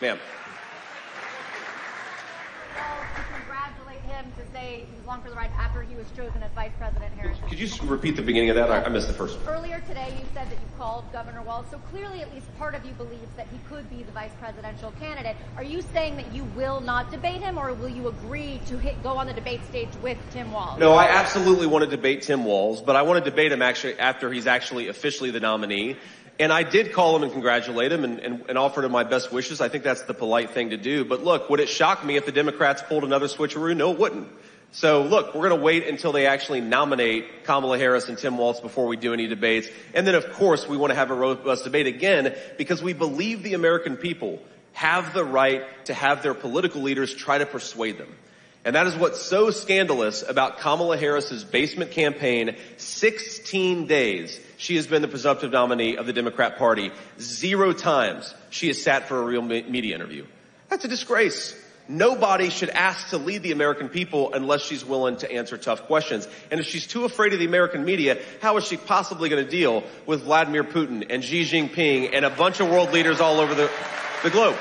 Ma'am. congratulate him to say he was along for the ride after he was chosen as Vice President Harris. Could you just repeat the beginning of that? I, I missed the first one. Earlier today, you said that you called Governor Walz, so clearly at least part of you believes that he could be the vice presidential candidate. Are you saying that you will not debate him, or will you agree to hit, go on the debate stage with Tim Walz? No, I absolutely want to debate Tim Walz, but I want to debate him actually after he's actually officially the nominee. And I did call him and congratulate him and, and, and offered him my best wishes. I think that's the polite thing to do. But look, would it shock me if the Democrats pulled another switcheroo? No, it wouldn't. So look, we're going to wait until they actually nominate Kamala Harris and Tim Walz before we do any debates. And then of course we want to have a robust debate again because we believe the American people have the right to have their political leaders try to persuade them. And that is what's so scandalous about Kamala Harris's basement campaign. 16 days she has been the presumptive nominee of the Democrat Party. Zero times she has sat for a real media interview. That's a disgrace. Nobody should ask to lead the American people unless she's willing to answer tough questions. And if she's too afraid of the American media, how is she possibly going to deal with Vladimir Putin and Xi Jinping and a bunch of world leaders all over the, the globe?